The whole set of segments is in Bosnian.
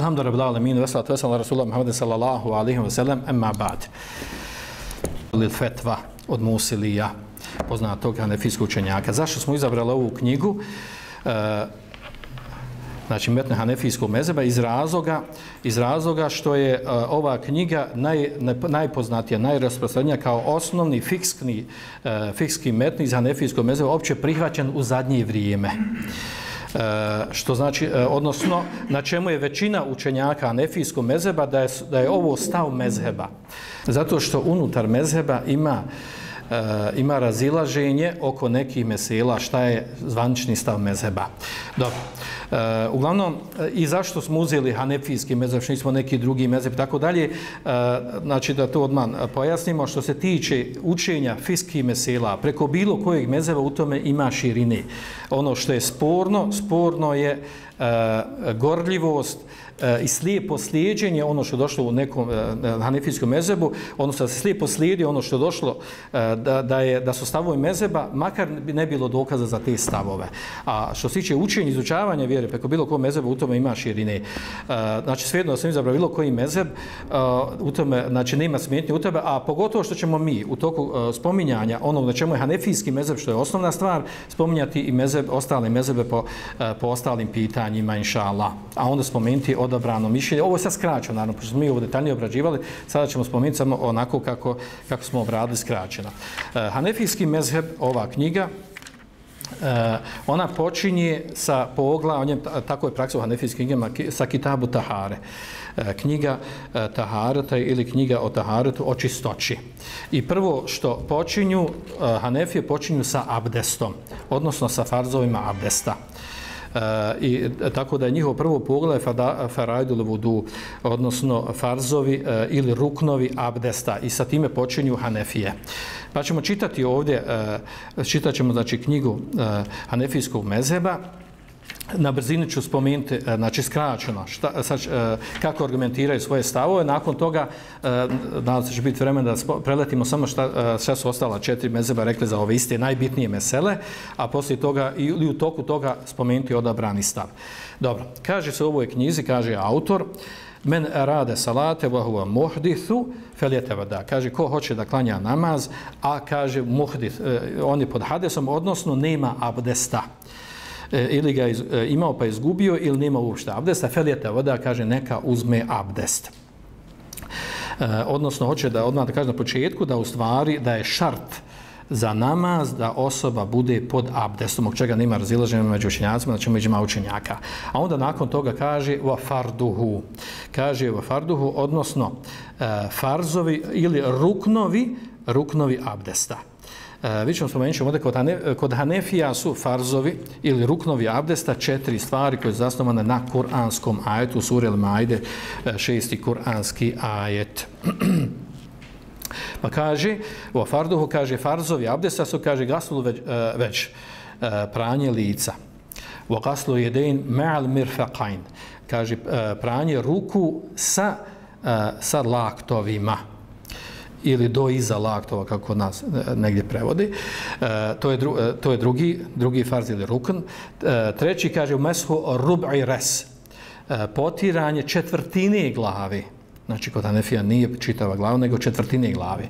Alhamdulillah, alamin, wa salatu wasalam, Rasulullah Muhammed sallallahu alaihi wa sallam, emma ba'd. Lil fetva od Musilija, poznatog hanefijskog učenjaka. Zašto smo izabrali ovu knjigu? E, znači metne hanefijskog mezeba iz razloga, iz razloga što je e, ova knjiga naj, ne, najpoznatija, najrasprostranija kao osnovni fikskni, e, fikski metni iz hanefijskog mezeba opće prihvaćen u zadnje vrijeme. E, što znači, e, odnosno, na čemu je većina učenjaka anefijskog mezheba da je, da je ovo stav mezheba. Zato što unutar mezheba ima e, ima razilaženje oko nekih mesela šta je zvanični stav mezheba. Dobro. Uh, uglavnom, i zašto smo uzeli hanefijski mezheb, što nismo neki drugi mezheb, tako dalje, e, znači da to odman pojasnimo, što se tiče učenja fiskih mesela, preko bilo kojeg mezheba u tome ima širine. Ono što je sporno, sporno je e, gorljivost, Eh, i slijepo slijedjenje ono što je došlo u nekom uh, hanefijskom mezebu, odnosno da se slijepo slijedi ono što je došlo uh, da, da, je, da su stavovi mezeba, makar bi ne bilo dokaza za te stavove. A što se tiče učenja, izučavanja vjere, preko bilo kojeg mezeba u tome ima širine. Uh, znači, svejedno da sam izabrao bilo koji mezeb, uh, u tome, znači, nema smetnje u tebe, a pogotovo što ćemo mi u toku uh, spominjanja onog na čemu je hanefijski mezeb, što je osnovna stvar, spominjati i mezeb, ostale mezebe po, uh, po ostalim pitanjima, inša Allah. A onda spomenuti od odabrano mišljenje. Ovo je sad skraćeno, naravno, pošto smo mi ovo detaljnije obrađivali, sada ćemo spomenuti samo onako kako, kako smo obradili skraćeno. Uh, Hanefijski mezheb, ova knjiga, Uh, ona počinje sa poglavljem, tako je praksa u Hanefijskim knjigama, sa Kitabu Tahare. Uh, knjiga uh, Taharata ili knjiga o Taharatu o čistoći. I prvo što počinju, uh, Hanefije počinju sa abdestom, odnosno sa farzovima abdesta. E, i tako da je njihovo prvo pogled farajdul vudu, odnosno farzovi eh, ili ruknovi abdesta i sa time počinju Hanefije. Pa ćemo čitati ovdje, uh, čitat ćemo znači, knjigu uh, Hanefijskog mezheba, na brzinu ću spomenuti, e, znači skraćeno, šta, e, sad, e, kako argumentiraju svoje stavove. Nakon toga, nadam se će biti vremen da preletimo samo šta, šta su ostala četiri mezeba rekli za ove iste najbitnije mesele, a poslije toga ili u toku toga spomenuti odabrani stav. Dobro, kaže se u ovoj knjizi, kaže autor, men rade salate wa huwa muhdithu falyatawadda kaže ko hoće da klanja namaz a kaže muhdith on je pod hadesom odnosno nema abdesta e, ili ga iz, e, imao pa izgubio ili nema uopšte abdesta, felijeta voda kaže neka uzme abdest. E, odnosno, hoće da odmah da kaže na početku da u stvari da je šart za namaz da osoba bude pod abdestom, od čega nema razilaženja među učenjacima, znači među učenjaka. A onda nakon toga kaže va farduhu. Kaže va farduhu, odnosno e, farzovi ili ruknovi, ruknovi abdesta. E, uh, vi ćemo spomenuti ovdje kod, Hane, kod Hanefija su farzovi ili ruknovi abdesta četiri stvari koje su zasnovane na kuranskom ajetu, suri El Majde, e, šesti kuranski ajet. pa kaže, u farduhu kaže farzovi abdesta su, kaže, gaslu već, e, već pranje lica. U gaslu jedein ma'al mirfaqain. Kaže, pranje ruku sa, sa laktovima ili do iza laktova kako nas e, negdje prevodi. E, to je dru, e, to je drugi drugi farz ili rukn. E, treći kaže u meshu rub'i res. E, potiranje četvrtine glave. Znači kod Anefija nije čitava glava, nego četvrtine glave.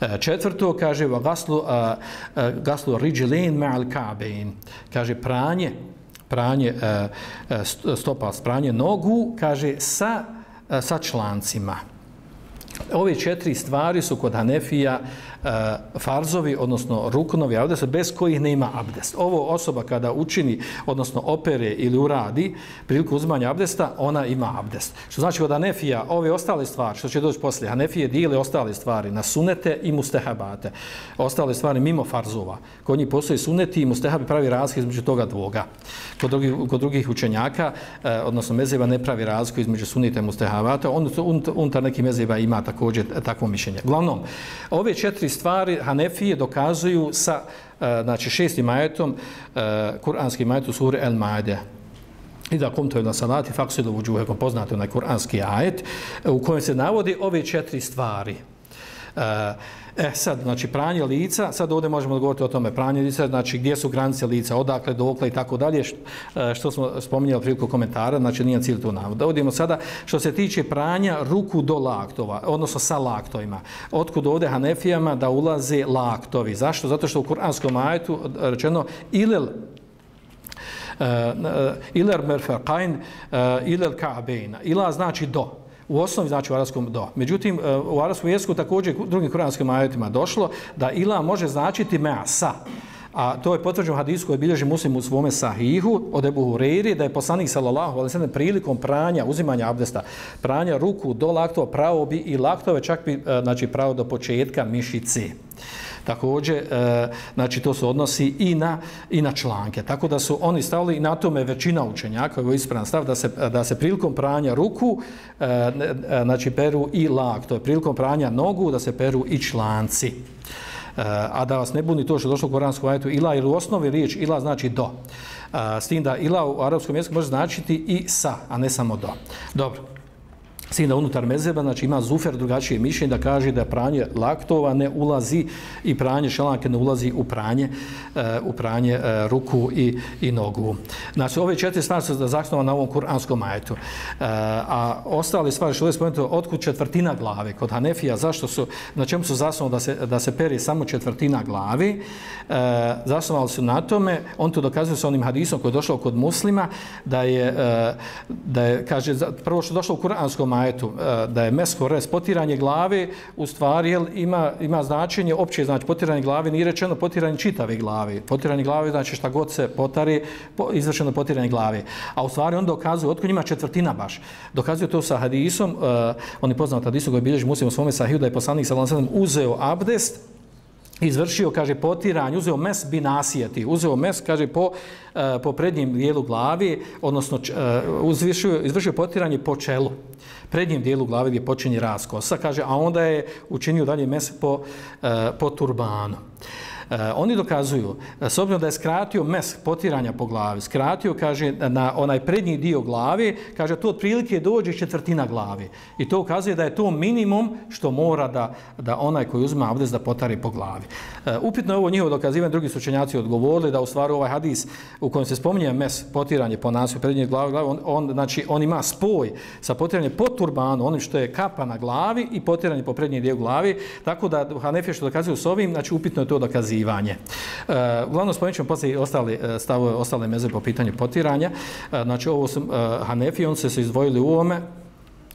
E, četvrto kaže va gaslu a, a, gaslu riđilin ma'al kabein. Kaže pranje pranje a, stopa pranje nogu kaže sa sa člancima. Ove četiri stvari su kod Hanefija e, farzovi, odnosno ruknovi abdest, bez kojih nema abdest. Ovo osoba kada učini, odnosno opere ili uradi priliku uzmanja abdesta, ona ima abdest. Što znači kod Hanefija ove ostale stvari, što će doći poslije, Hanefije dijele ostale stvari na sunete i mustehabate. Ostale stvari mimo farzova. Kod njih postoji suneti i mustehabi pravi razliku između toga dvoga. Kod drugih, kod drugih učenjaka, e, odnosno mezeva ne pravi razliku između sunite i mustehabate, on, unutar nekih mezeva ima također e, takvo mišljenje. Glavnom, ove četiri stvari Hanefije dokazuju sa e, znači, šestim ajetom, e, kuranskim ajetom sure El Maide. I da kumto je na salati, faksu do uđuhe, poznate onaj kuranski ajet, u kojem se navodi ove četiri stvari. E, e, sad, znači, pranje lica, sad ovdje možemo govoriti o tome, pranje lica, znači, gdje su granice lica, odakle, dokle i tako dalje, e, što smo spominjali priliku komentara, znači, nije cilj to navoda. Ovdje sada, što se tiče pranja ruku do laktova, odnosno sa laktovima. Otkud ovdje Hanefijama da ulaze laktovi? Zašto? Zato što u kuranskom ajetu e, rečeno, ilel uh, iler merfaqain uh, ilel ka'beina. Ila znači do u osnovi znači u arabskom do. Međutim, e, u arabskom jeziku također u drugim kuranskim ajetima došlo da ila može značiti mea sa. A to je potvrđeno hadisu koji bilježi muslim u svome sahihu od Ebu Hureyri, da je poslanik sallallahu alaihi sallam prilikom pranja, uzimanja abdesta, pranja ruku do laktova, pravo bi i laktove čak bi, e, znači, pravo do početka mišice. Također, e, znači to se odnosi i na, i na članke. Tako da su oni stavili i na tome većina učenjaka, ovo je ispravan stav, da se, da se prilikom pranja ruku, e, e, znači peru i lak, to je prilikom pranja nogu, da se peru i članci. E, a da vas ne buni to što je došlo u Koranskom ajetu ila, jer u osnovi riječ ila znači do. E, s tim da ila u arapskom jeziku može značiti i sa, a ne samo do. Dobro. Sina unutar mezeba, znači ima zufer drugačije mišljenje da kaže da pranje laktova ne ulazi i pranje šelanke ne ulazi u pranje, uh, u pranje uh, ruku i, i nogu. Znači ove četiri stvari su zasnova na ovom kuranskom ajetu. Uh, a ostale stvari što je spomenuto, otkud četvrtina glave kod Hanefija, zašto su, na čemu su zasnovali da se, da se peri samo četvrtina glave, uh, zasnovali su na tome, on to dokazuje sa onim hadisom koji je došao kod muslima, da je, uh, da je kaže, prvo što je došlo u kuranskom ajetu e, da je mesko res potiranje glave u stvari jel, ima, ima značenje opće znači potiranje glave nije rečeno potiranje čitave glave. Potiranje glave znači šta god se potari po, izvršeno potiranje glave. A u stvari on dokazuje otko njima četvrtina baš? Dokazuje to sa hadisom uh, on je poznat hadisom koji bilježi muslim u svome sahiju da je poslanik sa uzeo abdest izvršio, kaže, potiranje, uzeo mes binasijati, uzeo mes, kaže, po, uh, po prednjem dijelu glavi, odnosno uh, eh, izvršio, izvršio potiranje po čelu, prednjem dijelu glavi gdje počinje raskosa, kaže, a onda je učinio dalje mes po, uh, po turbanu. Eh, oni dokazuju, eh, s obzirom da je skratio mes potiranja po glavi, skratio, kaže, na onaj prednji dio glave, kaže, to otprilike dođe četvrtina glave. I to ukazuje da je to minimum što mora da, da onaj koji uzme abdest da potari po glavi. Eh, upitno je ovo njihovo dokazivanje, drugi sučenjaci odgovorili da u stvari ovaj hadis u kojem se spominje mes potiranje po nasu prednje glave, glave on, on, znači, on ima spoj sa potiranjem po turbanu, onim što je kapa na glavi i potiranje po prednji dio glavi, tako da Hanefije što dokazuju s ovim, znači upitno je to dokazivanje potjerivanje. E, uglavnom spomenut ćemo poslije ostale stavove, ostale meze po pitanju potiranja. E, znači ovo su e, Hanefi, on se se izdvojili u ovome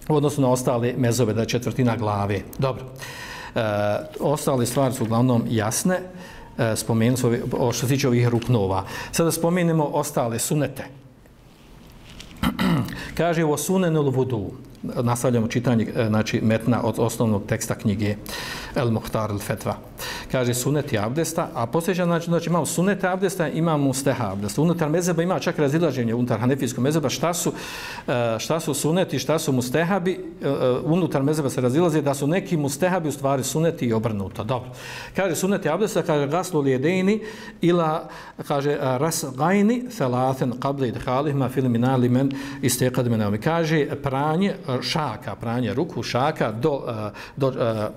u odnosu na ostale mezove, da je četvrtina glave. Dobro. E, ostale stvari su uglavnom jasne. E, spomenut o što se tiče ovih ruknova. Sada spomenemo ostale sunete. Kaže o sunenul vudu nastavljamo čitanje e, znači metna od osnovnog teksta knjige El Muhtar El Fetva. Kaže sunet i abdesta, a posljedno znači, znači imamo sunet abdesta, imamo steha abdesta. Unutar mezeba ima čak razilaženje unutar hanefijskog mezeba šta su, e, šta su suneti, šta su mustehabi. E, unutar mezeba se razilaze da su neki mustehabi u stvari suneti i obrnuto. Dobro. Kaže sunet i abdesta, kaže gaslu lijedejni ila, kaže ras gajni thalathen qabli idhalihma filminali men istekad menami. Kaže pranje šaka, pranje ruku šaka do, eh, do, eh,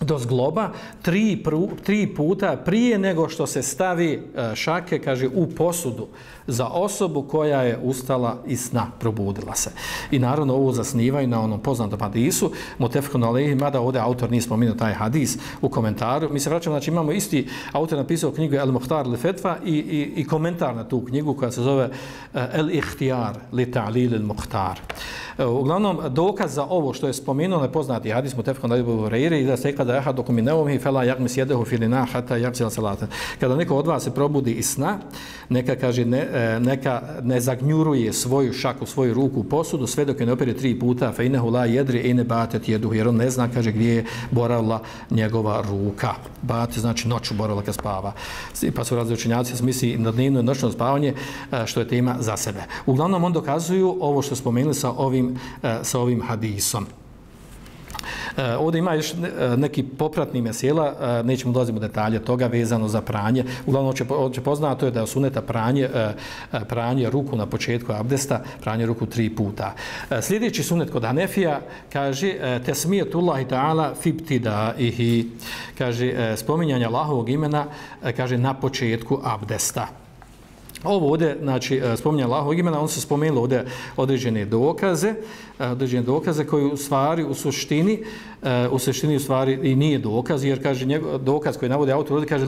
do zgloba tri, pru, tri puta prije nego što se stavi eh, šake, kaže, u posudu za osobu koja je ustala i sna, probudila se. I naravno ovo zasnivaju na onom poznatom hadisu, Mutefkun Alehi, mada ovdje autor nije spominuo taj hadis u komentaru. Mi se vraćamo, znači imamo isti autor napisao knjigu El Muhtar li Fetva i, i, i komentar na tu knjigu koja se zove eh, El Ihtijar li Ta'lil il Muhtar. Eh, uglavnom, dokaz za ovo što je spomenuo nepoznati hadis Mutefkun Alehi lehi i da se kada jaha dok mi nevom fela jak mi sjedehu filina hata jak salata. Kada neko od vas se probudi iz sna, neka kaže ne, E, neka ne zagnjuruje svoju šaku, svoju ruku u posudu, sve dok je ne opere tri puta, fe inehu la jedri i ne batet jedu, jer on ne zna, kaže, gdje je boravila njegova ruka. Bate znači noću boravila kad spava. Pa su razli učenjaci, smisli na dnevno i noćno spavanje, e, što je tema za sebe. Uglavnom, on dokazuju ovo što spomenuli sa ovim, sa ovim hadisom. E, ovdje ima još e, neki popratni mesela, e, nećemo dolazimo u detalje toga vezano za pranje. Uglavnom, će, će poznato je da je suneta pranje, e, e, pranje ruku na početku abdesta, pranje ruku tri puta. E, sljedeći sunet kod Hanefija kaže e, tesmijetullahi ta'ala fibtida ihi, kaže e, spominjanje Allahovog imena, e, kaže na početku abdesta. Pa ovo ovdje, znači, e, spominje Allahovog imena, on se spomenuo ovdje određene dokaze, e, određene dokaze koji u stvari, u suštini, e, u suštini u stvari i nije dokaz, jer kaže njegov, dokaz koji navodi autor ovdje, kaže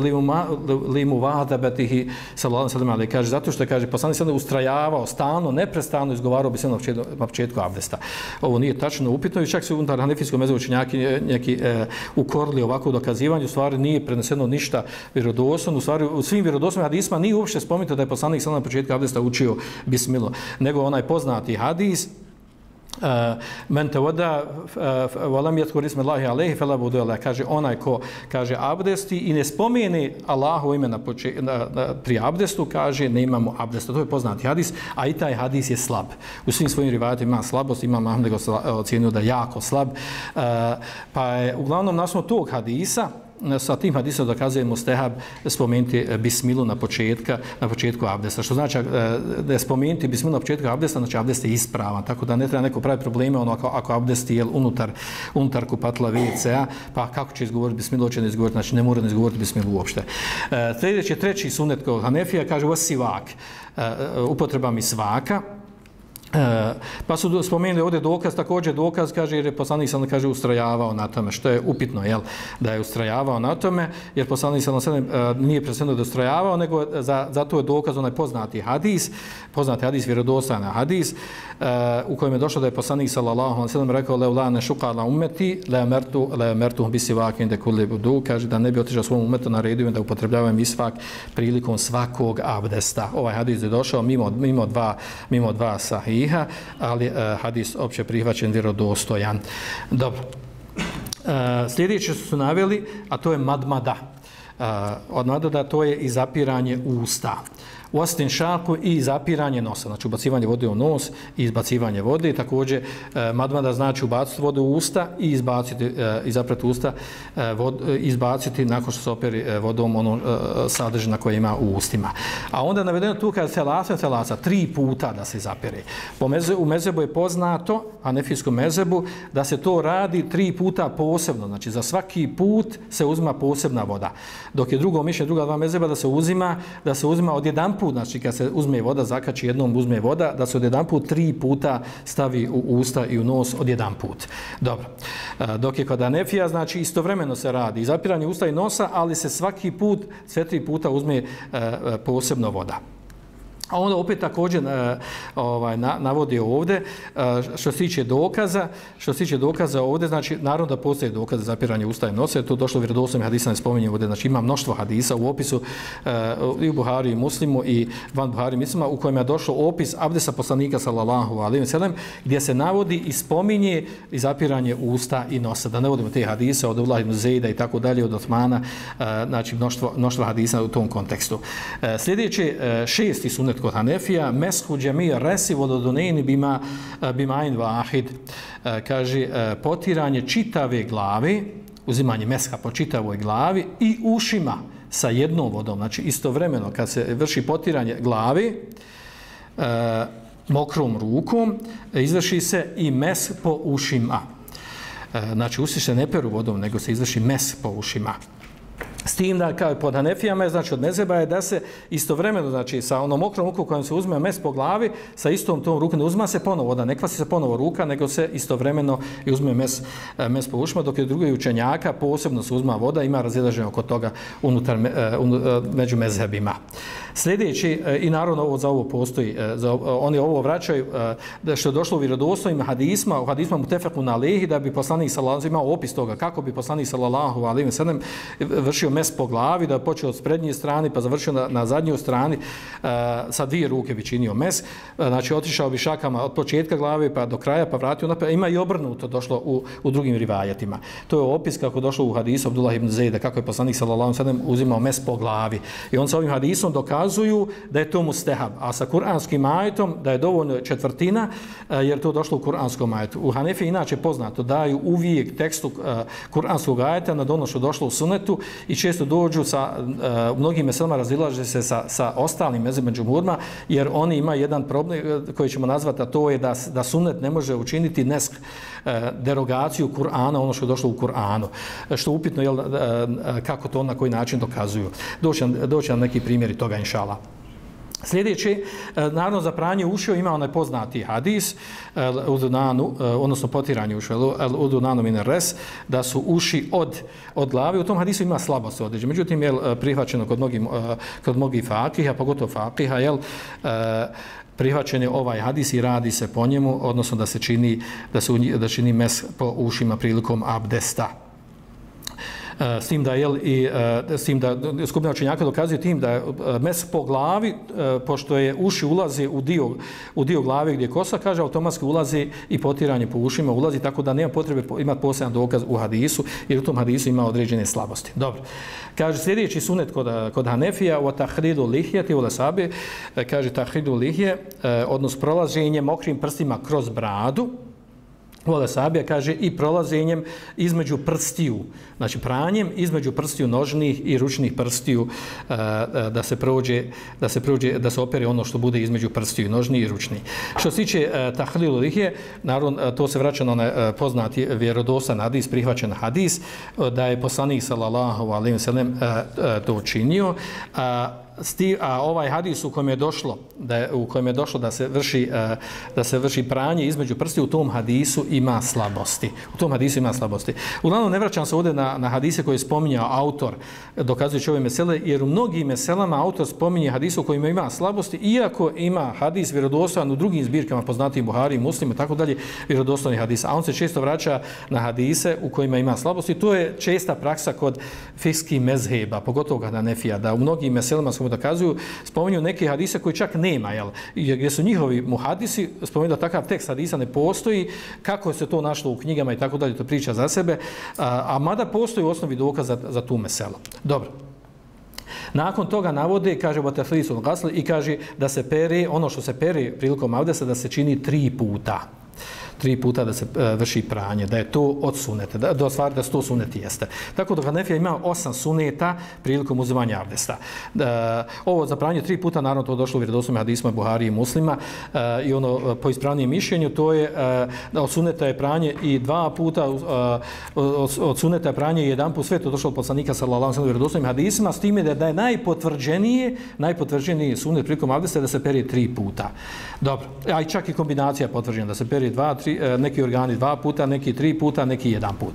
limu, vada betihi sallallahu sallam, ali kaže zato što kaže poslani sada ustrajavao, stalno, neprestano izgovarao bi se na početku, na početku abdesta. Ovo nije tačno upitno i čak se unutar hanefijskog mezovući neki, neki e, ukorili ovako dokazivanje, u stvari nije preneseno ništa vjerodoslovno, u stvari u svim vjerodoslovnim hadisma nije uopšte spomenuto da je poslanik sallallahu na početku abdesta učio bismilo, nego onaj poznati hadis Uh, men te voda volam jet korisme Allahi alehi fela budu Allah kaže onaj ko kaže abdesti i ne spomeni Allahu ime na, poče, na, na, pri abdestu kaže ne imamo abdesta. To je poznati hadis a i taj hadis je slab. U svim svojim rivajatima ima slabost ima Mahmed ga ocjenio da jako slab. Uh, pa je uglavnom nasmo tog hadisa sa tim hadisom dokazujemo stehab spomenuti e, bismilu na početka na početku abdesta. Što znači e, da je spomenuti bismilu na početku abdesta, znači abdest je ispravan, tako da ne treba neko pravi probleme ono ako, ako abdest je unutar, unutar kupatla WC-a, pa kako će izgovoriti bismilu, hoće ne izgovoriti, znači ne mora ne izgovoriti bismilu uopšte. E, sljedeći treći sunet kod Hanefija kaže vasivak, sivak, e, upotreba mi svaka, E, pa su spomenuli ovdje dokaz, također dokaz, kaže, jer je poslanik sam kaže, ustrajavao na tome, što je upitno, jel, da je ustrajavao na tome, jer poslanik sam e, nije presredno da ustrajavao, nego za, za to je dokaz onaj poznati hadis, poznati hadis, vjerodostajna hadis, uh, u kojem je došlo da je poslanik sallallahu alejhi ve sellem rekao la ulana shuqala ummeti la mertu la mertu bi sivakin de kulli budu kaže da ne bi otišao svom umetu na redu da upotrebljavam misvak prilikom svakog abdesta. Ovaj hadis je došao mimo mimo dva mimo dva sahiha ali uh, hadis opće prihvaćen vjerodostojan. Dobro. Uh, sljedeće su naveli a to je madmada. Uh, od madmada to je izapiranje usta u ostin šaku i zapiranje nosa, znači ubacivanje vode u nos i izbacivanje vode. Također, e, madmada znači ubaciti vodu u usta i izbaciti, e, izaprati usta, e, vod, e, izbaciti nakon što se operi e, vodom ono e, sadržina koje ima u ustima. A onda navedeno tu kada se lasa, se lasa, tri puta da se zapere. Po meze, u mezebu je poznato, a nefijskom mezebu, da se to radi tri puta posebno. Znači, za svaki put se uzima posebna voda. Dok je drugo mišljenje, druga dva mezeba, da se uzima, da se uzima od jedan put, znači kad se uzme voda, zakači jednom uzme voda, da se od jedan put tri puta stavi u usta i u nos od jedan put. Dobro. E, dok je kod anefija, znači istovremeno se radi zapiranje usta i nosa, ali se svaki put, sve tri puta uzme e, e, posebno voda. A onda opet također e, ovaj, navodi ovdje e, što se tiče dokaza, što se tiče dokaza ovdje, znači naravno da postoje dokaze za zapiranje usta i nosa, to došlo vjerodostojnim hadisa ne spominje ovdje, znači ima mnoštvo hadisa u opisu uh, i u Buhari i Muslimu i van Buhari i Muslima u kojem je došlo opis abdesa poslanika sallallahu alejhi ve sellem gdje se navodi i spominje i zapiranje usta i nosa. Da ne vodimo te hadise od Ullah ibn Zeida i tako dalje od Osmana, uh, znači mnoštvo, mnoštvo hadisa u tom kontekstu. Uh, sljedeći šesti šesti sunet kod Hanefija, meshu džemi resi vododoneni bima, e, bima in vahid, e, kaže e, potiranje čitave glave, uzimanje meska po čitavoj glavi i ušima sa jednom vodom, znači istovremeno kad se vrši potiranje glave, mokrom rukom, izvrši se i mes po ušima. Znači, usi se ne peru vodom, nego se izvrši mes po ušima. S tim da kao pod Hanefijama je, znači od mezeba je da se istovremeno, znači sa onom mokrom rukom kojom se uzme mes po glavi, sa istom tom rukom ne uzma se ponovo, da ne kvasi se ponovo ruka, nego se istovremeno i uzme mes, e, mes po ušima, dok je drugi učenjaka posebno se uzma voda, ima razilaženje oko toga unutar, e, e, među mezhebima. Sljedeći, i naravno ovo za ovo postoji, za, oni ovo vraćaju, da što je došlo u vjerodostojima hadisma, u hadisma mutefeku na lehi, da bi poslanik sallallahu imao opis toga, kako bi poslanik sallallahu alaihi wa sallam vršio mes po glavi, da je počeo od prednje strane pa završio na, na zadnjoj strani, e, sa dvije ruke bi činio mes, e, znači otišao bi šakama od početka glave pa do kraja, pa vratio napad, ima i obrnuto došlo u, u drugim rivajetima. To je opis kako došlo u hadisu Abdullah ibn Zejda, kako je poslanik sallallahu sallam uzimao mes po glavi. I on sa ovim hadisom dokazuju da je to mustehab, a sa kuranskim ajetom da je dovoljno četvrtina, e, jer to došlo u kuranskom ajetu. U Hanefi inače poznato daju uvijek tekstu e, kuranskog ajeta na donošu došlo u sunetu i često dođu sa, eh, u mnogim meselama razilaže se sa, sa ostalim mezima džumurma, jer oni ima jedan problem eh, koji ćemo nazvati, a to je da, da sunet ne može učiniti nesk eh, derogaciju Kur'ana, ono što je došlo u Kur'anu. Što upitno je kako to na koji način dokazuju. Doći, doći nam neki primjeri toga, inšala. Sljedeće, naravno za pranje ušio ima onaj poznati hadis, udunanu, e, odnosno potiranje ušio, udunanu min res, da su uši od, od glave. U tom hadisu ima slabost određe. Međutim, je e, prihvaćeno kod mnogih, e, kod mnogih fakiha, pogotovo fakiha, jel, prihvaćen je ovaj hadis i radi se po njemu, odnosno da se čini, da se, da čini mes po ušima prilikom abdesta. E, s tim da je i e, s tim da skupina učenjaka dokazuje tim da e, mes po glavi pošto je uši ulazi u dio u dio glave gdje kosa kaže automatski ulazi i potiranje po ušima ulazi tako da nema potrebe imati poseban dokaz u hadisu jer u tom hadisu ima određene slabosti. Dobro. Kaže sljedeći sunet kod kod Hanefija wa tahridu lihjeti u sabi kaže tahridu lihje, odnos prolaženje mokrim prstima kroz bradu Vole Sabija kaže i prolazenjem između prstiju, znači pranjem između prstiju nožnih i ručnih prstiju e, e, da se prođe, da se prođe, da se opere ono što bude između prstiju nožnih i ručnih. Što se tiče e, tahlilu lihje, naravno to se vraća na onaj poznati vjerodosan hadis, prihvaćen hadis, da je poslanik sallallahu alejhi ve sellem to učinio, a sti, a ovaj hadis u kojem je došlo da je, u kojem je došlo da se vrši a, da se vrši pranje između prsti u tom hadisu ima slabosti. U tom hadisu ima slabosti. Uglavnom ne vraćam se ovdje na, na hadise koje je spominjao autor dokazujući ove mesele, jer u mnogim meselama autor spominje hadisu u kojima ima slabosti, iako ima hadis vjerodostojan u drugim zbirkama poznatim Buhari Muslim i tako dalje, vjerodostojni hadis. A on se često vraća na hadise u kojima ima slabosti. To je česta praksa kod fikskih mezheba, pogotovo kada nefija, da u mnogim meselama smo dokazuju, spominju neke hadise koji čak nema, jel? gdje su njihovi muhadisi, spominju da takav tekst hadisa ne postoji, kako se to našlo u knjigama i tako dalje, to priča za sebe, a, a mada postoji u osnovi dokaz za, za tu meselo. Dobro. Nakon toga navode, kaže Batafrisul Gasli, i kaže da se pere, ono što se pere prilikom avdesa, da se čini tri puta tri puta da se e, vrši pranje, da je to od suneta, da, da stvari da to suneti jeste. Tako da Hanefija ima osam suneta prilikom uzimanja abdesta. E, ovo za pranje tri puta, naravno to došlo u vjerodoslovima hadisma Buhari i muslima e, i ono po ispravnijem mišljenju, to je da od suneta je pranje i dva puta, od, od suneta je pranje i jedan put, sve to došlo od poslanika sallallahu sallam u vjerodoslovima hadisma, s time da, da je najpotvrđenije, najpotvrđeniji sunet prilikom abdesta da se peri tri puta. Dobro, a i čak i kombinacija potvrđena da se peri dva, tri, e, neki organi dva puta, neki tri puta, neki jedan put.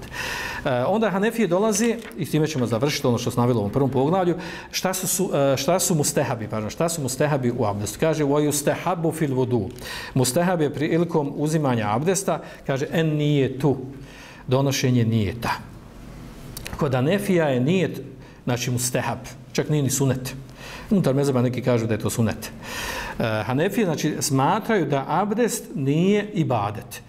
E, onda Hanefije dolazi, i s time ćemo završiti ono što sam navjelo u prvom poglavlju, šta su, su, e, šta su mustehabi, pardon, šta su mustehabi u abdestu? Kaže, u justehabu fil vodu. Mustehab je prilikom uzimanja abdesta, kaže, en nije tu, donošenje nijeta. Kod Hanefija je nijet, znači mustehab, čak nije ni sunet. Unutar mezeba neki kažu da je to sunet. Uh, Eh, Hanefije znači, smatraju da abdest nije ibadet.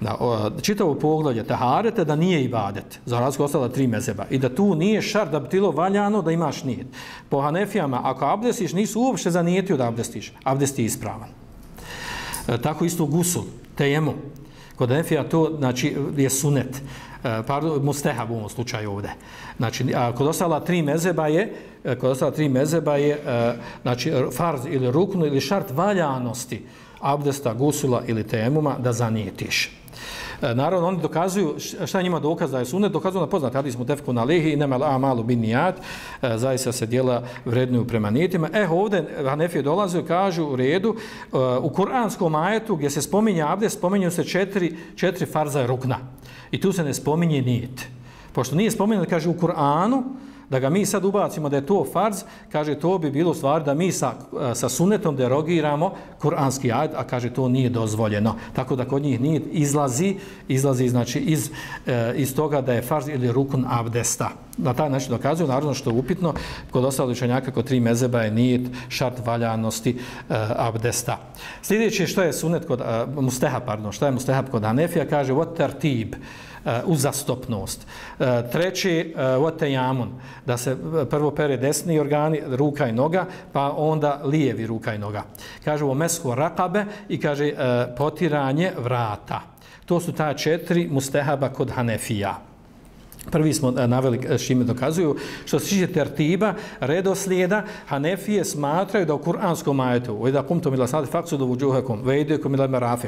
Da, čitavo poglavlje taharete da nije ibadet, za razliku ostala tri mezeba. I da tu nije šar da bi tilo valjano da imaš nijet. Po Hanefijama, ako abdestiš, nisu uopšte zanijetio da abdestiš. Abdest je ispravan. E, tako isto gusul, tejemu. Kod Hanefija to znači, je sunet. E, pardon, mustehab u ovom slučaju ovde. Znači, a kod ostala tri mezeba je, e, kod ostala tri mezeba je, e, znači, farz ili ruknu ili šart valjanosti abdesta, gusula ili temuma da zanijetiš. E, naravno, oni dokazuju, šta je njima dokaz da je sunet, dokazuju na poznat hadis mu tefku na lihi, nema a malu bin nijat, e, zaista se dijela vrednuju prema nijetima. E, ovdje Hanefije dolaze kažu u redu, e, u kuranskom ajetu gdje se spominje abdest, spominju se četiri, četiri farza rukna. I tu se ne spominje nijet. Pošto nije spominjeno, kaže u Kur'anu, da ga mi sad ubacimo da je to farz, kaže to bi bilo stvar da mi sa, sa sunetom derogiramo kuranski ajd, a kaže to nije dozvoljeno. Tako da kod njih nije izlazi, izlazi znači iz, e, iz toga da je farz ili rukun abdesta. Na taj način dokazuju, naravno što je upitno, kod ostalih učenjaka kod tri mezeba je nijet šart valjanosti e, abdesta. Sljedeće što je sunet kod, e, musteha, pardon, što je musteha kod Hanefija, kaže, what tib, eh, uzastopnost. Treći, uh, jamun, da se prvo pere desni organi, ruka i noga, pa onda lijevi ruka i noga. Kaže ovo mesko rakabe i kaže potiranje vrata. To su ta četiri mustehaba kod Hanefija. Prvi smo eh, naveli eh, s čime dokazuju. Što se tiče tertiba, redoslijeda, Hanefije smatraju da u kuranskom ajetu, u da kumtom ila sadi faksu do vuđuhekom, vejdujekom ila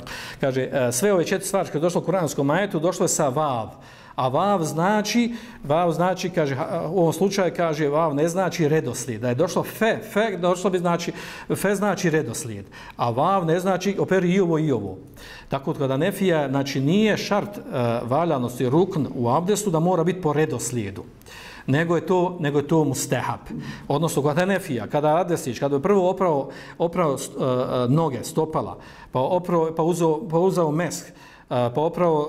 kaže, eh, sve ove četiri stvari što je došlo u kuranskom ajetu, došlo je sa vav. A vav znači, vav znači, kaže, u ovom slučaju kaže, vav ne znači redoslijed. Da je došlo fe, fe, došlo bi znači, fe znači redoslijed. A vav ne znači, operi i ovo i ovo. Tako da nefija, znači nije šart uh, valjanosti rukn u abdestu da mora biti po redoslijedu nego je to nego je to mustehab odnosno kada nefija kada Adesić, kada je prvo oprao oprao uh, noge stopala pa oprao pa uzeo pa uzeo mesk pa opravo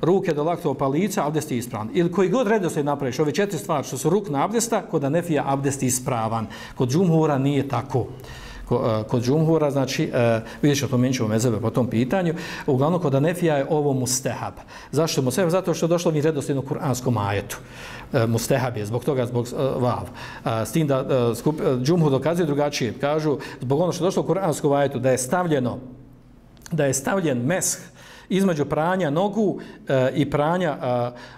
ruke do laktova palica, abdest je ispravan. Ili koji god redoslijed se napraviš, ove četiri stvari što su ruk na abdesta, kod anefija abdest ispravan. Kod džumhura nije tako kod džumhura, znači, uh, vidjet ćemo pomenut ćemo mezebe po tom pitanju, uglavnom kod Anefija je ovo mustehab. Zašto mustehab? Zato što je došlo mi redosljedno kuranskom ajetu. E, mustehab je, zbog toga, zbog uh, vav. Uh, s tim da uh, skup, uh, džumhur dokazuje drugačije. Kažu, zbog ono što je došlo kuranskom ajetu, da je stavljeno da je stavljen mesh između pranja nogu e, i pranja,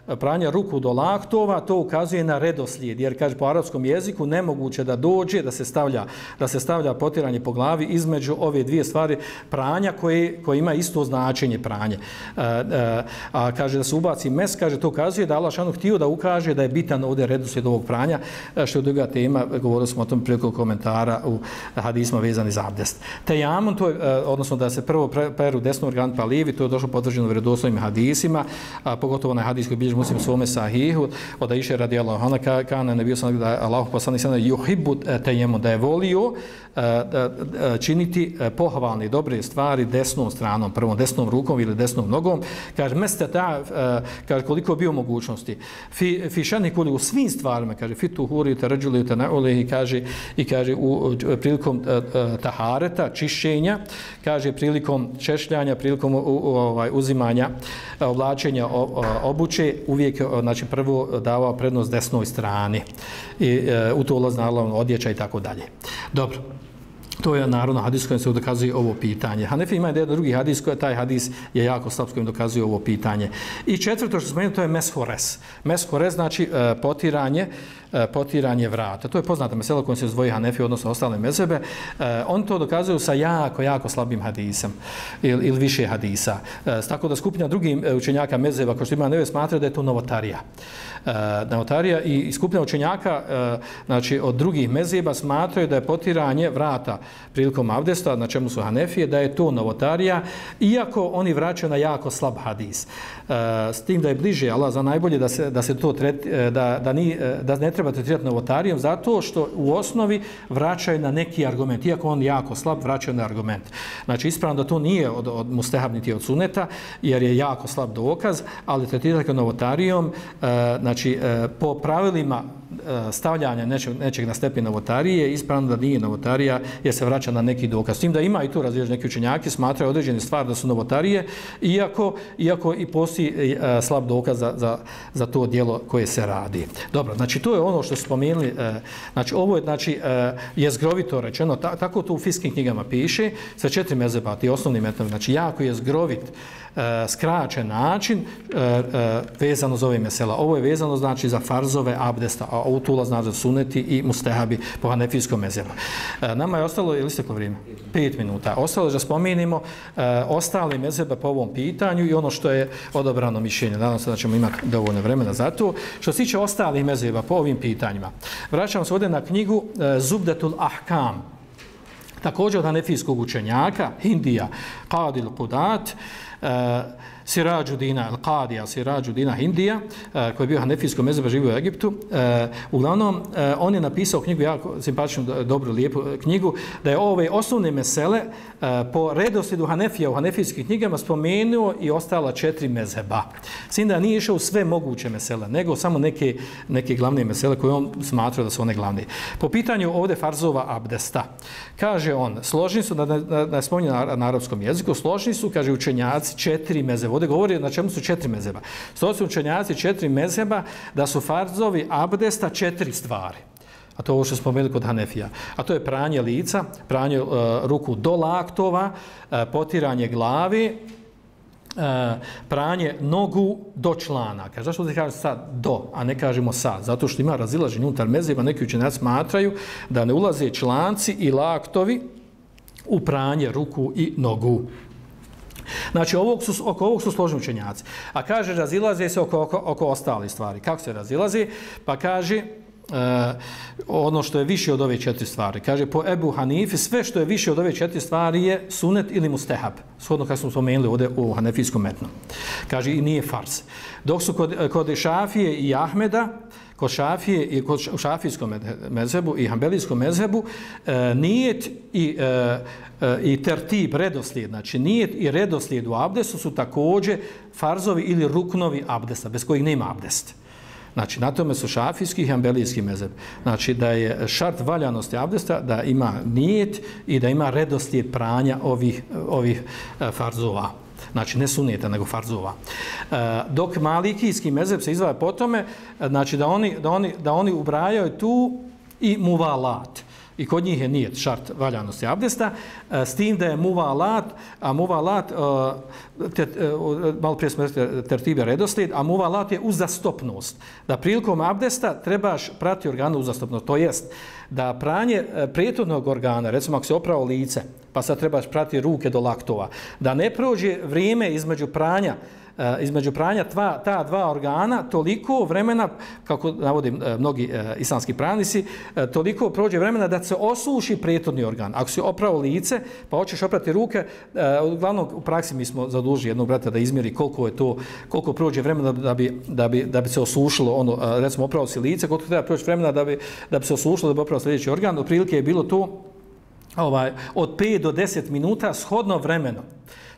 e, pranja ruku do laktova, to ukazuje na redoslijed, jer kaže po arapskom jeziku nemoguće da dođe, da se stavlja, da se stavlja potiranje po glavi između ove dvije stvari pranja koje, koje ima isto značenje pranje. E, e, a kaže da se ubaci mes, kaže to ukazuje da Allah šanu htio da ukaže da je bitan ovdje redoslijed ovog pranja, što je druga tema, govorili smo o tom priliku komentara u hadisma vezani za abdest. Tejamun, to je, e, odnosno da se prvo peru desnu organ pa lijevi, to je došlo potvrđeno vjerodostojnim hadisima, a pogotovo na hadijskoj bilježi muslim svome sahihu, od Aisha radijallahu ona ka, kana ne bio sam da Allah poslani sada yuhibbu tejemu, da je volio e, činiti e, pohvalne dobre stvari desnom stranom, prvom desnom rukom ili desnom nogom. Kaže meste ta e, kaže koliko bio mogućnosti. Fi fi šani kuli u svim stvarima, kaže fitu huri ređuli, te nauli i kaže i kaže u prilikom tahareta, čišćenja, kaže prilikom češljanja, prilikom u, u, ovaj uzimanja e, oblačenja obuće uvijek e, znači prvo davao prednost desnoj strani i e, u to ulazna odjeća i tako dalje. Dobro. To je naravno hadis kojim se dokazuje ovo pitanje. Hanefi ima jedan drugi hadis koji taj hadis je jako slab kojim dokazuje ovo pitanje. I četvrto što spomenuo to je meshores. Meshores znači potiranje E, potiranje E, potiranje vrata. To je poznata mesela kojom se zvoji Hanefi, odnosno ostale mezebe. E, oni on to dokazuju sa jako, jako slabim hadisem ili, ili više hadisa. E, tako da skupina drugih učenjaka mezeba, kao što ima neve, smatra da je to novotarija. Novotarija i skupina učenjaka znači, od drugih mezeba smatraju da je potiranje vrata prilikom abdesta, na čemu su Hanefije, da je to novotarija, iako oni vraćaju na jako slab hadis. S tim da je bliže, Allah za najbolje da se, da se to tret, da, da, ni, da ne treba tretirati novotarijom zato što u osnovi vraćaju na neki argument. Iako on jako slab, vraćaju na argument. Znači, ispravno da to nije od, od mustehab niti od suneta, jer je jako slab dokaz, ali tretirati novotarijom, e, znači, e, po pravilima E, stavljanja nečeg, nečeg na stepen novotarije, ispravno da nije novotarija jer se vraća na neki dokaz. S tim da ima i tu razlijež neki učenjaki, smatraju određene stvari da su novotarije, iako, iako i postoji e, e, slab dokaz za, za, za to dijelo koje se radi. Dobro, znači to je ono što su spomenuli, znači ovo je, znači, je zgrovito rečeno, tako to u fiskim knjigama piše, sa četiri mezebati, osnovni metod, znači jako je zgrovit, E, skraćen način e, e, vezano za ove mesela. Ovo je vezano znači za farzove abdesta, a utula znači za suneti i mustehabi po hanefijskom mezebu. E, nama je ostalo, ili isteklo vrijeme? 5 minuta. Ostalo je da spominimo e, ostali mezebe po ovom pitanju i ono što je odobrano mišljenje. Nadam se da ćemo imati dovoljno vremena za to. Što se tiče ostalih mezeba po ovim pitanjima, vraćamo se ovdje na knjigu e, Zubdetul Ahkam, također od hanefijskog učenjaka, Hindija, Qadi al-Qudat, e, Sirađu Dina, Al-Qadija, Sirađu Dina Hindija, e, koji je bio hanefijskom mezeba, živio u Egiptu. E, uglavnom, on je napisao knjigu, jako simpatičnu, dobru, lijepu knjigu, da je ove osnovne mesele po redoslijedu Hanefija u hanefijskih knjigama spomenuo i ostala četiri mezeba. Sin da nije išao sve moguće mesele, nego samo neke, neke glavne mesele koje on smatrao da su one glavne. Po pitanju ovde Farzova abdesta, kaže on, složni su, da ne spominje na, na arapskom jeziku, složni su, kaže učenjaci, četiri mezeba. Ovdje govori na čemu su četiri mezeba. Složni su učenjaci četiri mezeba da su Farzovi abdesta četiri stvari. A to je ovo što spomenuli kod Hanefija. A to je pranje lica, pranje uh, ruku do laktova, uh, potiranje glavi, E, pranje nogu do članaka. Zašto se kaže sad do, a ne kažemo sa? Zato što ima razilaženje unutar mezeva, neki učenjaci smatraju da ne ulaze članci i laktovi u pranje ruku i nogu. Znači, ovog su, oko ovog su složeni učenjaci. A kaže, razilaze se oko, oko, oko ostali stvari. Kako se razilaze? Pa kaže, Uh, ono što je više od ove četiri stvari. Kaže, po Ebu Hanifi, sve što je više od ove četiri stvari je sunet ili mustehab. Shodno kako smo spomenuli ovdje u Hanefijskom metnu. Kaže, i nije fars. Dok su kod, kod Šafije i Ahmeda, kod Šafije i kod Šafijskom mezhebu i Hanbelijskom mezhebu, e, nijet i, e, e, i tertib, redoslijed, znači nijet i redoslijed u abdestu su također farzovi ili ruknovi abdesta, bez kojih nema abdest. Znači, na tome su šafijski i ambelijski mezheb. Znači, da je šart valjanosti abdesta, da ima nijet i da ima redoslijed pranja ovih, ovih e, farzova. Znači, ne suneta, nego farzova. E, dok malikijski mezeb se izvaja po tome, e, znači, da oni, da oni, da oni ubrajaju tu i muvalat i kod njih je nijet šart valjanosti abdesta, e, s tim da je muvalat, a muvalat, e, te, e, malo prije smo tertibija redoslijed, a muvalat je uzastopnost. Da prilikom abdesta trebaš prati organu uzastopnost, to jest da pranje prijetodnog organa, recimo ako se opravo lice, pa sad trebaš prati ruke do laktova, da ne prođe vrijeme između pranja E, između pranja tva, ta dva organa toliko vremena, kako navodim e, mnogi e, islamski pravnici, toliko prođe vremena da se osuši prijetodni organ. Ako si opravo lice, pa hoćeš oprati ruke, uglavnom u praksi mi smo zaduži jednog brata da izmjeri koliko je to, koliko prođe vremena da bi, da bi, da bi se osušilo, ono, recimo opravo si lice, koliko treba proći vremena da bi, da bi se osušilo da bi opravo sljedeći organ, otprilike je bilo to ovaj, od 5 do 10 minuta shodno vremeno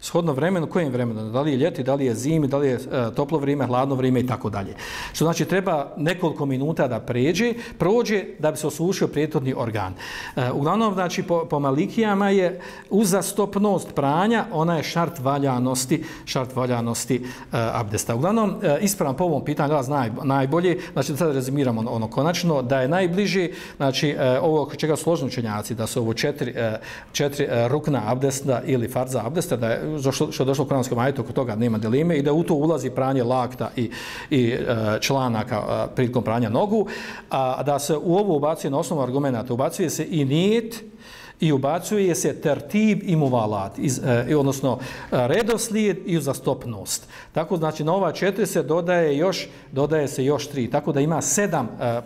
shodno vremenu, kojem vremenu, da li je ljeti, da li je zimi, da li je e, toplo vrijeme, hladno vrijeme i tako dalje. Što znači treba nekoliko minuta da pređe, prođe da bi se osušio prijetodni organ. E, uglavnom, znači, po, po malikijama je uzastopnost pranja, ona je šart valjanosti, šart valjanosti e, abdesta. Uglavnom, e, ispravam po ovom pitanju, da naj, najbolje, znači da sad rezimiramo ono, ono konačno, da je najbliži, znači, e, ovo čega složni učenjaci, da su ovo četiri, e, četiri e, rukna abdesta ili farza abdesta, da je što, što je došlo u kuranskom ajetu, oko toga nema delime, i da u to ulazi pranje lakta i, i e, članaka e, prilikom pranja nogu, a da se u ovo ubacuje na osnovu argumenta, ubacuje se i nijet, i ubacuje se tertib i muvalat, iz, e, odnosno e, redoslijed i uzastopnost. Tako znači na ova četiri se dodaje još dodaje se još tri. Tako da ima sedam e, e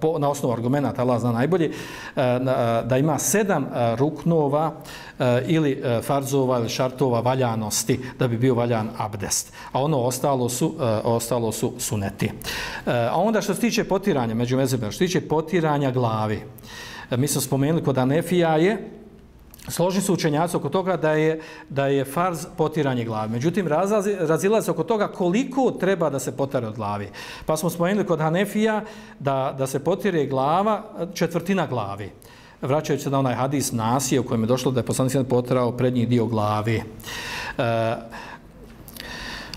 po, na osnovu argumenta, Allah zna najbolje, e, e, da ima sedam e, ruknova e, ili e, farzova ili šartova valjanosti da bi bio valjan abdest. A ono ostalo su, e, ostalo su suneti. E, a onda što se tiče potiranja, među mezebima, što se tiče potiranja glavi, E, mi smo spomenuli kod Anefija je složni su učenjaci oko toga da je, da je farz potiranje glave. Međutim, razila se oko toga koliko treba da se potare od glavi. Pa smo spomenuli kod Hanefija da, da se potire glava, e, četvrtina glavi. Vraćajući se na onaj hadis nasije u kojem je došlo da je poslanik potrao prednji dio glavi. E,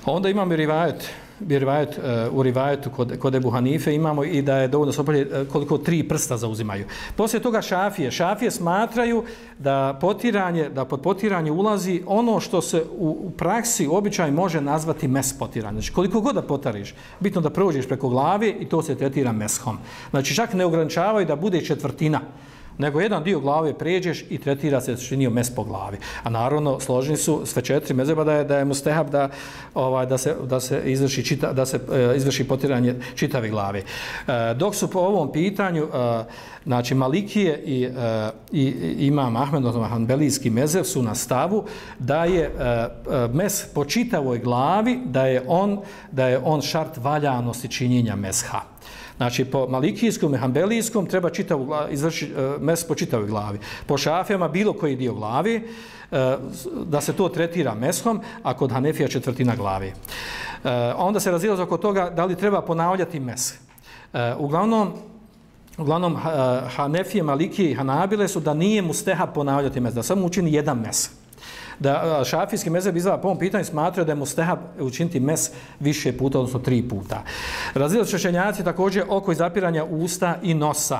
onda imamo i rivajet bi rivajet, e, u rivajetu kod, kod Ebu Hanife imamo i da je dovoljno sopolje koliko tri prsta zauzimaju. Poslije toga šafije. Šafije smatraju da potiranje, da pod potiranje ulazi ono što se u, u praksi običaj može nazvati mes potiranje. Znači koliko god da potariš, bitno da prođeš preko glave i to se tretira meshom. Znači čak ne ograničavaju da bude četvrtina nego jedan dio glave pređeš i tretira se činio mes po glavi. A naravno, složeni su sve četiri mezeba da je, da je mustehab da, ovaj, da, se, da se izvrši, čita, da se, e, izvrši potiranje čitave glave. E, dok su po ovom pitanju, e, znači Malikije i, e, i, imam Ahmed, odnosno Hanbelijski mezev su na stavu da je e, e, mes po čitavoj glavi, da je on, da je on šart valjanosti činjenja mesha. Znači, po malikijskom i hambelijskom treba čitavu glavi, izvrši e, mes po čitavoj glavi. Po šafijama bilo koji dio glavi, e, da se to tretira meshom, a kod hanefija četvrtina glavi. E, onda se razilaz oko toga da li treba ponavljati mes. Uglavnom, uglavnom hanefije, malikije i hanabile su da nije mu steha ponavljati mes, da samo učini jedan mes da šafijski mezheb izgleda po ovom pitanju smatraju da je mustehab učiniti mes više puta, odnosno tri puta. Razlijed šešenjaci također oko izapiranja usta i nosa.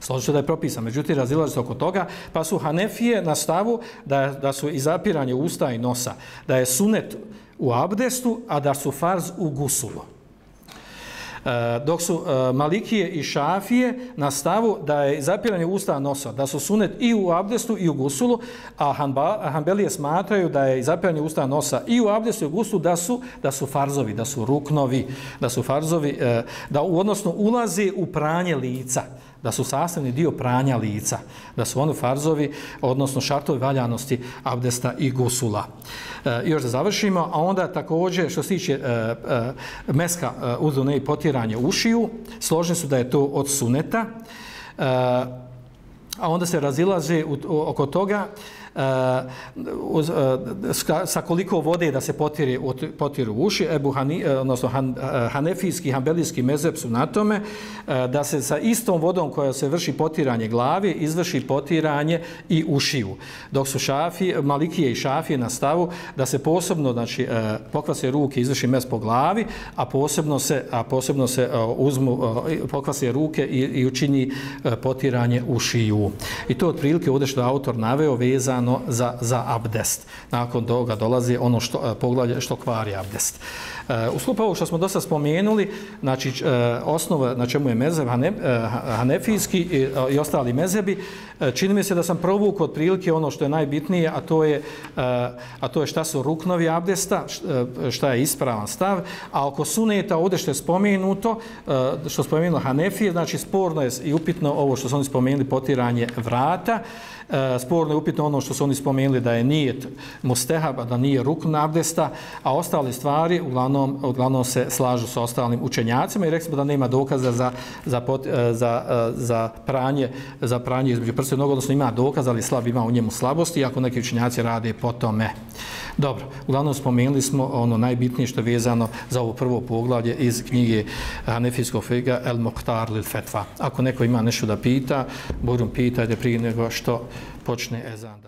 Složit se da je propisan, međutim razilaze se oko toga, pa su Hanefije na stavu da, da su izapiranje usta i nosa, da je sunet u abdestu, a da su farz u gusulu. E, dok su e, Malikije i Šafije na stavu da je zapiranje usta nosa, da su sunet i u abdestu i u gusulu, a Hanbelije smatraju da je zapiranje usta nosa i u abdestu i u gusulu da su, da su farzovi, da su ruknovi, da su farzovi, e, da u odnosno ulazi u pranje lica da su sastavni dio pranja lica, da su oni farzovi, odnosno šartovi valjanosti abdesta i gusula. E, još da završimo, a onda također što se tiče e, e, meska e, uzune i potiranje ušiju, složni su da je to od suneta, e, a onda se razilaze u, u, oko toga, uh, sa koliko vode da se potire, potiru uši, Ebu Hani, eh, odnosno Han, Hanefijski, Hanbelijski mezeb su na tome, da se sa istom vodom koja se vrši potiranje glavi, izvrši potiranje i ušiju. Dok su šafi, Malikije i Šafije na stavu da se posebno znači, pokvase ruke, izvrši mes po glavi, a posebno se, a posebno se uzmu, pokvase ruke i, i učini potiranje ušiju. I to otprilike ovdje što autor naveo vezano vezano za, za abdest. Nakon toga dolazi ono što, e, poglavlje što kvari abdest. E, u sklopu što smo dosta spomenuli, znači e, osnova na čemu je mezeb hane, e, hanefijski i, e, i ostali mezebi, čini mi se da sam provukao od prilike ono što je najbitnije, a to je, a to je šta su ruknovi abdesta, šta je ispravan stav, a oko suneta ovdje što je spomenuto, što je spomenulo hanefije, znači sporno je i upitno ovo što su oni spomenuli, potiranje vrata, E, sporno je upitno ono što su oni spomenuli da je nijet mustehaba, da nije rukn abdesta, a ostale stvari uglavnom, uglavnom se slažu sa ostalim učenjacima i rekli da nema dokaza za, za, pot, e, za, e, za pranje za pranje između prsa i nogu, odnosno ima dokaz, ali slab ima u njemu slabosti, ako neki učenjaci rade po tome. Dobro, uglavnom spomenuli smo ono najbitnije što je vezano za ovo prvo poglavlje iz knjige eh, Hanefijskog fega El Mokhtar Lil Fetva. Ako neko ima nešto da pita, budem pitajte prije nego što počne ezan